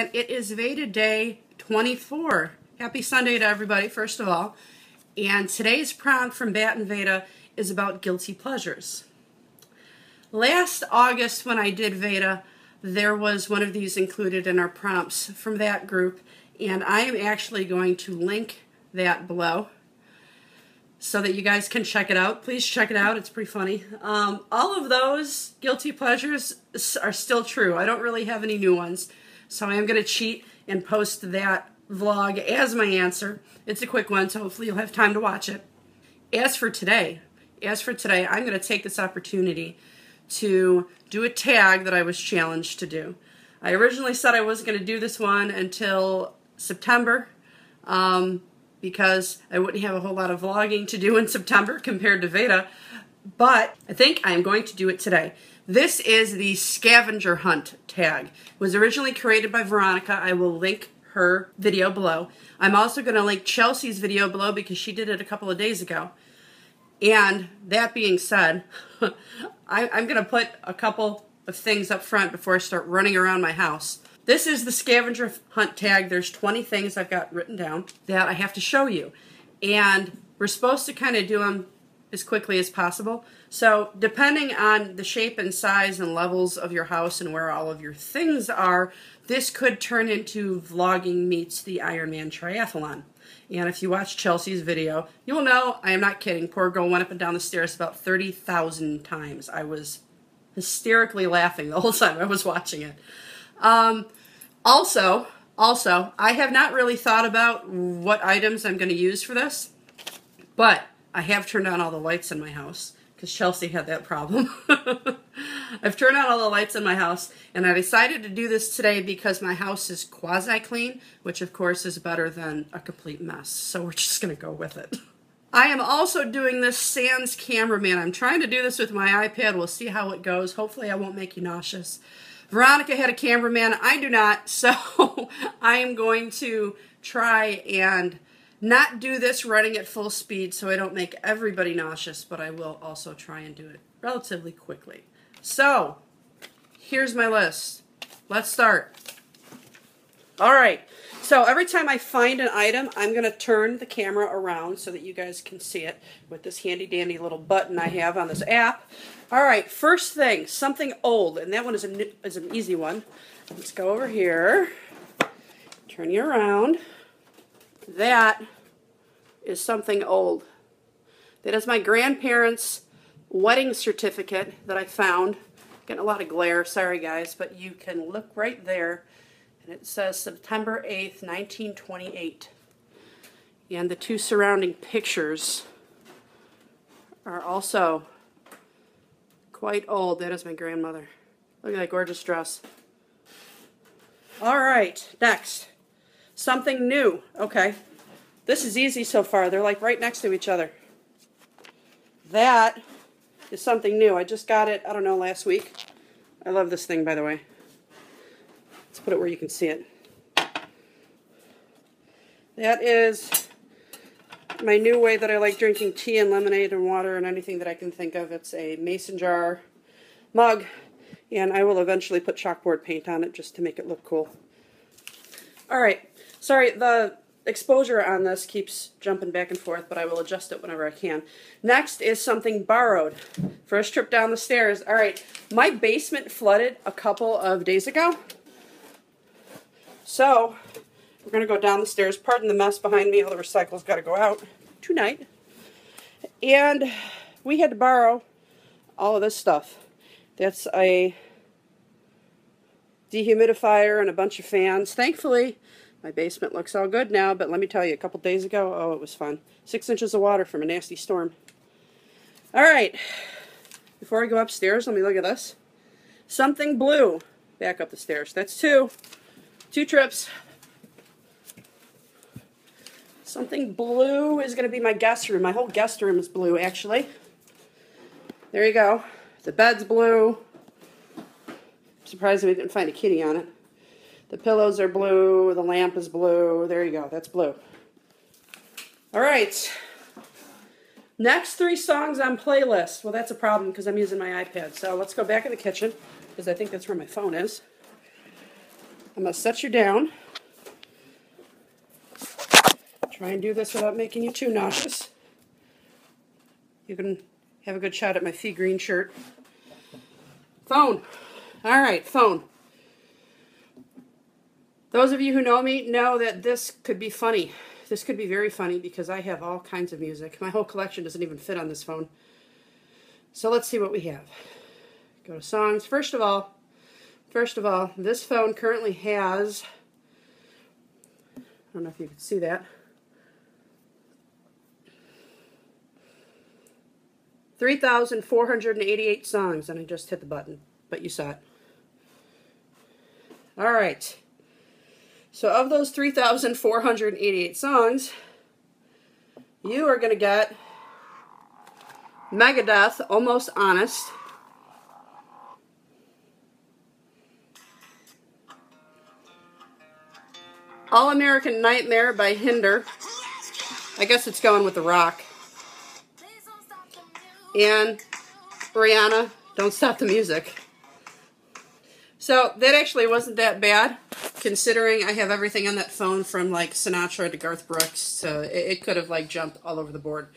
and it is Veda Day 24. Happy Sunday to everybody, first of all. And today's prompt from battenVEDA is about guilty pleasures. Last August, when I did Veda, there was one of these included in our prompts from that group, and I am actually going to link that below so that you guys can check it out. Please check it out. It's pretty funny. Um, all of those guilty pleasures are still true. I don't really have any new ones. So I am going to cheat and post that vlog as my answer. It's a quick one, so hopefully you'll have time to watch it. As for today, as for today, I'm going to take this opportunity to do a tag that I was challenged to do. I originally said I wasn't going to do this one until September. Um, because I wouldn't have a whole lot of vlogging to do in September compared to Veda, but I think I'm going to do it today. This is the scavenger hunt tag. It was originally created by Veronica. I will link her video below. I'm also going to link Chelsea's video below because she did it a couple of days ago. And that being said, I, am going to put a couple of things up front before I start running around my house. This is the scavenger hunt tag. There's 20 things I've got written down that I have to show you. And we're supposed to kind of do them as quickly as possible. So depending on the shape and size and levels of your house and where all of your things are, this could turn into vlogging meets the Ironman triathlon. And if you watch Chelsea's video, you will know I am not kidding. Poor girl went up and down the stairs about 30,000 times. I was hysterically laughing the whole time I was watching it. Um, also, also, I have not really thought about what items I'm going to use for this, but I have turned on all the lights in my house because Chelsea had that problem. I've turned on all the lights in my house, and I decided to do this today because my house is quasi-clean, which of course is better than a complete mess, so we're just going to go with it. I am also doing this sans cameraman. I'm trying to do this with my iPad. We'll see how it goes. Hopefully I won't make you nauseous. Veronica had a cameraman. I do not. So I am going to try and not do this running at full speed so I don't make everybody nauseous, but I will also try and do it relatively quickly. So here's my list. Let's start. All right. So every time I find an item, I'm going to turn the camera around so that you guys can see it with this handy dandy little button I have on this app. All right, first thing, something old, and that one is, a, is an easy one. Let's go over here, turn you around. That is something old. That is my grandparents' wedding certificate that I found. Getting a lot of glare, sorry guys, but you can look right there. And it says September 8th, 1928. And the two surrounding pictures are also quite old. That is my grandmother. Look at that gorgeous dress. All right, next. Something new. Okay. This is easy so far. They're like right next to each other. That is something new. I just got it, I don't know, last week. I love this thing, by the way. Let's put it where you can see it. That is my new way that I like drinking tea and lemonade and water and anything that I can think of. It's a mason jar mug, and I will eventually put chalkboard paint on it just to make it look cool. All right, sorry, the exposure on this keeps jumping back and forth, but I will adjust it whenever I can. Next is something borrowed. First trip down the stairs. All right, my basement flooded a couple of days ago. So we're going to go down the stairs. Pardon the mess behind me. All the recycle's got to go out tonight. And we had to borrow all of this stuff. That's a dehumidifier and a bunch of fans. Thankfully, my basement looks all good now, but let me tell you, a couple days ago, oh, it was fun. Six inches of water from a nasty storm. All right, before I go upstairs, let me look at this. Something blue. Back up the stairs. That's two. Two trips. Something blue is going to be my guest room. My whole guest room is blue, actually. There you go. The bed's blue. I'm surprised we didn't find a kitty on it. The pillows are blue. The lamp is blue. There you go. That's blue. All right. Next three songs on playlist. Well, that's a problem because I'm using my iPad. So let's go back in the kitchen because I think that's where my phone is. I'm going to set you down. Try and do this without making you too nauseous. You can have a good shot at my fee green shirt. Phone. All right, phone. Those of you who know me know that this could be funny. This could be very funny because I have all kinds of music. My whole collection doesn't even fit on this phone. So let's see what we have. Go to songs. First of all, first of all, this phone currently has, I don't know if you can see that, 3,488 songs, and I just hit the button, but you saw it. All right. So of those 3,488 songs, you are going to get Megadeth, Almost Honest. All American Nightmare by Hinder. I guess it's going with the rock and Rihanna, Don't Stop the Music. So that actually wasn't that bad, considering I have everything on that phone from like Sinatra to Garth Brooks to it, it could have like jumped all over the board.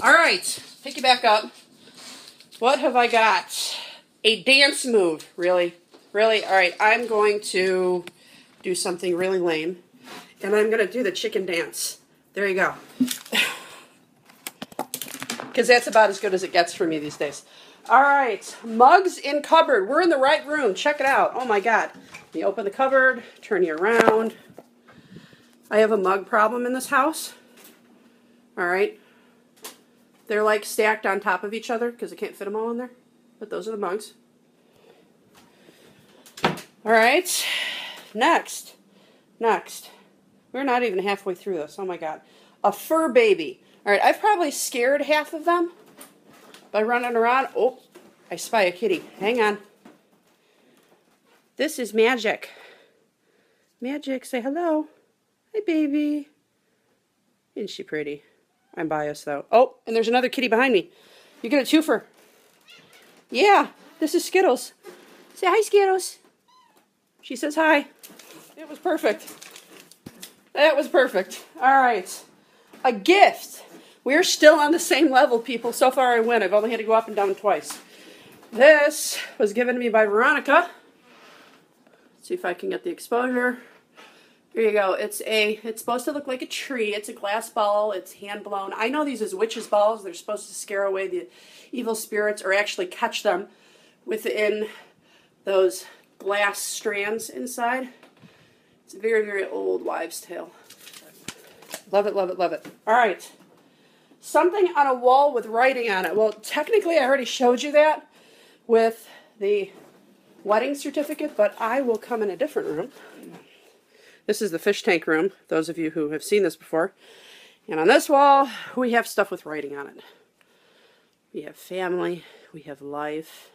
All right, pick you back up. What have I got? A dance move, really? Really? All right, I'm going to do something really lame, and I'm going to do the chicken dance. There you go because that's about as good as it gets for me these days. All right, mugs in cupboard. We're in the right room. Check it out. Oh my God. You open the cupboard, turn you around. I have a mug problem in this house. All right. They're like stacked on top of each other because I can't fit them all in there. But those are the mugs. All right. Next. Next. We're not even halfway through this. Oh my God. A fur baby. All right, I've probably scared half of them by running around. Oh, I spy a kitty. Hang on. This is Magic. Magic, say hello. Hi, baby. Isn't she pretty? I'm biased, though. Oh, and there's another kitty behind me. You get a twofer. Yeah, this is Skittles. Say hi, Skittles. She says hi. It was perfect. That was perfect. All right. A gift. We're still on the same level, people. So far I win. I've only had to go up and down twice. This was given to me by Veronica. See if I can get the exposure. There you go. It's a. It's supposed to look like a tree. It's a glass ball. It's hand blown. I know these as witches' balls. They're supposed to scare away the evil spirits or actually catch them within those glass strands inside. It's a very, very old wives' tale. Love it, love it, love it. All right something on a wall with writing on it. Well, technically, I already showed you that with the wedding certificate, but I will come in a different room. This is the fish tank room, those of you who have seen this before. And on this wall, we have stuff with writing on it. We have family, we have life,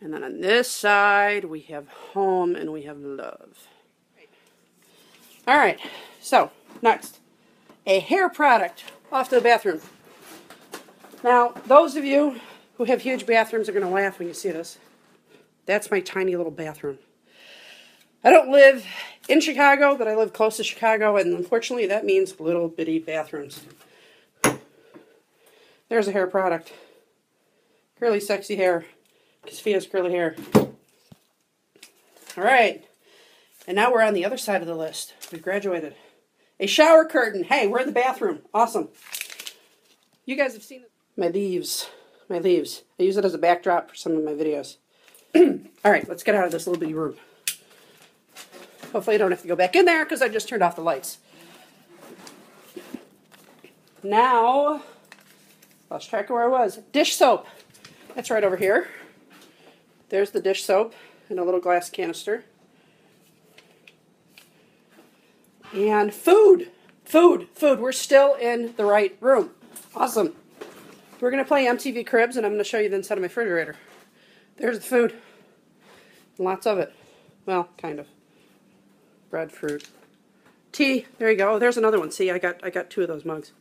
and then on this side, we have home and we have love. All right, so next, a hair product off to the bathroom. Now, those of you who have huge bathrooms are going to laugh when you see this. That's my tiny little bathroom. I don't live in Chicago, but I live close to Chicago, and unfortunately that means little bitty bathrooms. There's a hair product. Curly, sexy hair. Sofia's curly hair. All right. And now we're on the other side of the list. We've graduated. A shower curtain. Hey, we're in the bathroom. Awesome. You guys have seen my leaves. My leaves. I use it as a backdrop for some of my videos. All right, let's get out of this little bitty room. Hopefully I don't have to go back in there because I just turned off the lights. Now, lost track of where I was. Dish soap. That's right over here. There's the dish soap in a little glass canister. And food, food, food. We're still in the right room. Awesome. We're going to play MTV Cribs, and I'm going to show you the inside of my refrigerator. There's the food. Lots of it. Well, kind of. Breadfruit. Tea. There you go. There's another one. See, I got I got two of those mugs.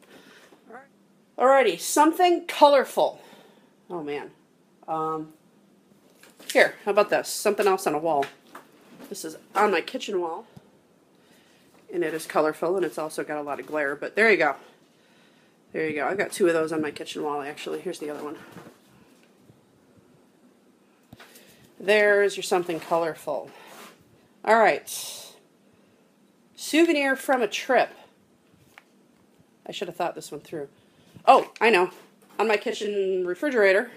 Alrighty, something colorful. Oh man. Um, here, how about this? Something else on a wall. This is on my kitchen wall. And it is colorful and it's also got a lot of glare, but there you go. There you go. I've got two of those on my kitchen wall actually. Here's the other one. There's your something colorful. All right. Souvenir from a trip. I should have thought this one through. Oh, I know. On my kitchen refrigerator,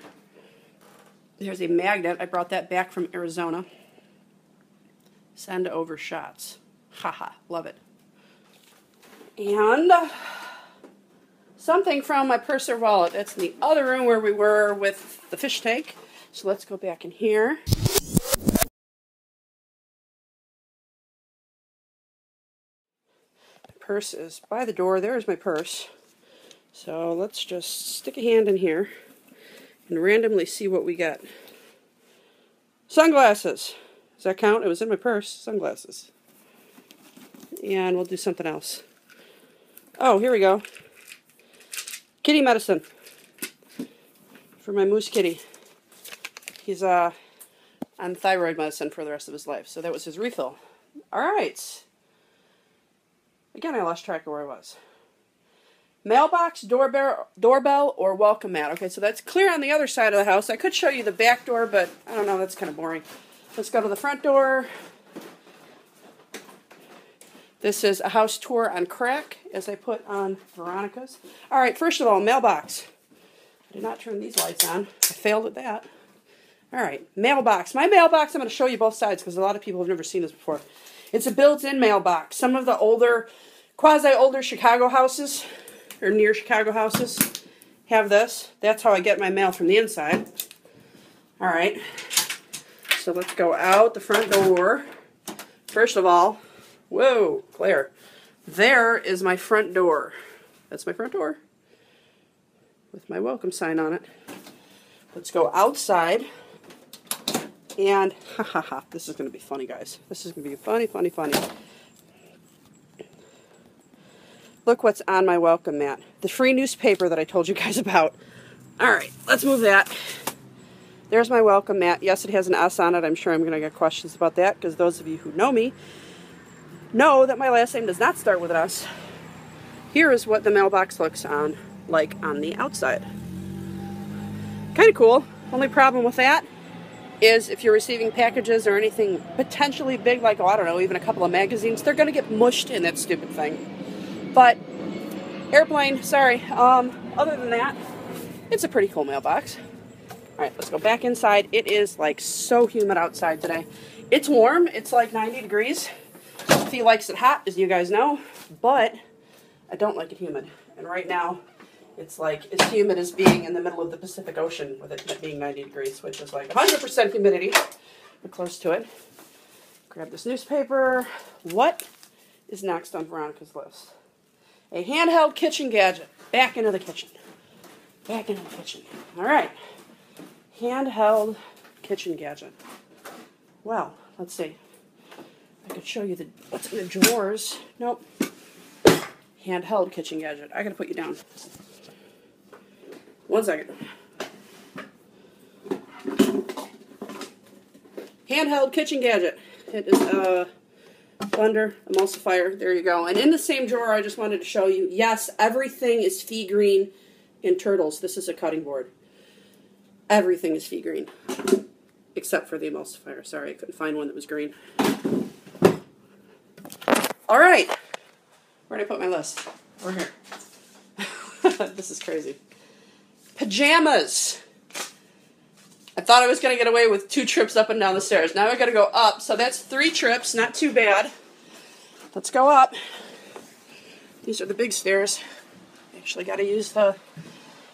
there's a magnet. I brought that back from Arizona. Send over shots. Haha, love it. And something from my purse or wallet. That's in the other room where we were with the fish tank. So let's go back in here. purse is by the door. There's my purse. So let's just stick a hand in here and randomly see what we get. Sunglasses. Does that count? It was in my purse. Sunglasses. And we'll do something else. Oh, here we go. Kitty medicine. For my moose kitty. He's uh, on thyroid medicine for the rest of his life. So that was his refill. All right. Again, I lost track of where I was. Mailbox, doorbell, doorbell, or welcome mat. Okay, so that's clear on the other side of the house. I could show you the back door, but I don't know, that's kind of boring. Let's go to the front door. This is a house tour on crack, as I put on Veronica's. All right, first of all, mailbox. I did not turn these lights on. I failed at that. All right, mailbox. My mailbox, I'm going to show you both sides because a lot of people have never seen this before. It's a built-in mailbox. Some of the older, quasi-older Chicago houses, or near Chicago houses, have this. That's how I get my mail from the inside. All right. So let's go out the front door. First of all, whoa, Claire. There is my front door. That's my front door with my welcome sign on it. Let's go outside. And, ha ha ha, this is going to be funny, guys. This is going to be funny, funny, funny. Look what's on my welcome mat. The free newspaper that I told you guys about. All right, let's move that. There's my welcome mat. Yes, it has an S on it. I'm sure I'm going to get questions about that because those of you who know me know that my last name does not start with an S. Here is what the mailbox looks on like on the outside. Kind of cool. Only problem with that is if you're receiving packages or anything potentially big, like, oh, I don't know, even a couple of magazines, they're going to get mushed in that stupid thing. But, airplane, sorry. Um, other than that, it's a pretty cool mailbox. All right, let's go back inside. It is like so humid outside today. It's warm. It's like 90 degrees. He likes it hot, as you guys know, but I don't like it humid. And right now, it's like as humid as being in the middle of the Pacific Ocean with it being 90 degrees, which is like 100% humidity. We're close to it. Grab this newspaper. What is next on Veronica's list? A handheld kitchen gadget. Back into the kitchen. Back into the kitchen. All right. Handheld kitchen gadget. Well, let's see. I could show you the what's in the drawers. Nope. Handheld kitchen gadget. I gotta put you down. One second. Handheld kitchen gadget. It is uh, a blender, emulsifier. There you go. And in the same drawer, I just wanted to show you, yes, everything is fee green in Turtles. This is a cutting board. Everything is fee green. Except for the emulsifier. Sorry, I couldn't find one that was green. All right. Where did I put my list? Over here. this is crazy. Pajamas. I thought I was going to get away with two trips up and down the stairs. Now I got to go up. So that's three trips. Not too bad. Let's go up. These are the big stairs. Actually got to use the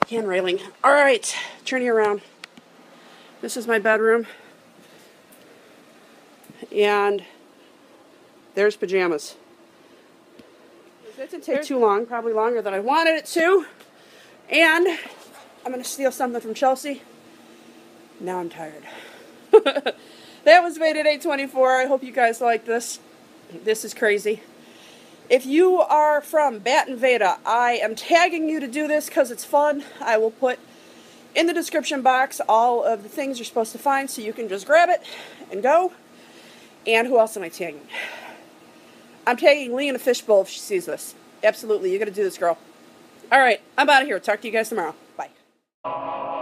hand railing. All right. Turn you around. This is my bedroom. And there's pajamas. It didn't take too long, probably longer than I wanted it to. And I'm going to steal something from Chelsea. Now I'm tired. that was made at 824. I hope you guys like this. This is crazy. If you are from battenVEDA, I am tagging you to do this because it's fun. I will put in the description box all of the things you're supposed to find so you can just grab it and go. And who else am I tagging? I'm tagging Lee in a fishbowl if she sees this. Absolutely. You got to do this, girl. All right. I'm out of here. Talk to you guys tomorrow you